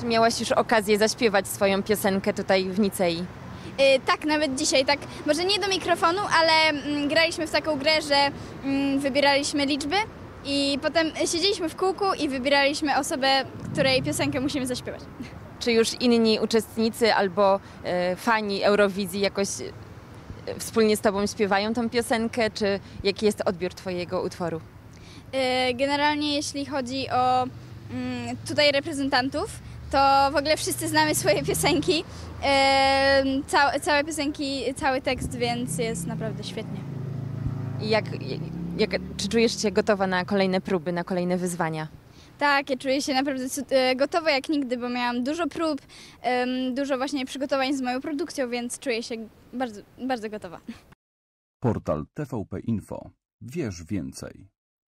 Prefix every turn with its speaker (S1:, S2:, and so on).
S1: Czy miałaś już okazję zaśpiewać swoją piosenkę tutaj w Nicei?
S2: Y, tak, nawet dzisiaj, tak, może nie do mikrofonu, ale mm, graliśmy w taką grę, że mm, wybieraliśmy liczby i potem siedzieliśmy w kółku i wybieraliśmy osobę, której piosenkę musimy zaśpiewać.
S1: Czy już inni uczestnicy albo e, fani Eurowizji jakoś e, wspólnie z Tobą śpiewają tą piosenkę, czy jaki jest odbiór Twojego utworu?
S2: Y, Generalnie jeśli chodzi o mm, tutaj reprezentantów, to w ogóle wszyscy znamy swoje piosenki, y, całe, całe piosenki, cały tekst, więc jest naprawdę świetnie.
S1: I jak, jak, czy czujesz się gotowa na kolejne próby, na kolejne wyzwania?
S2: Tak, ja czuję się naprawdę e, gotowa jak nigdy, bo miałam dużo prób, dużo właśnie przygotowań z moją produkcją, więc czuję się bardzo, bardzo gotowa.
S3: Portal TVP Info. Wierz więcej.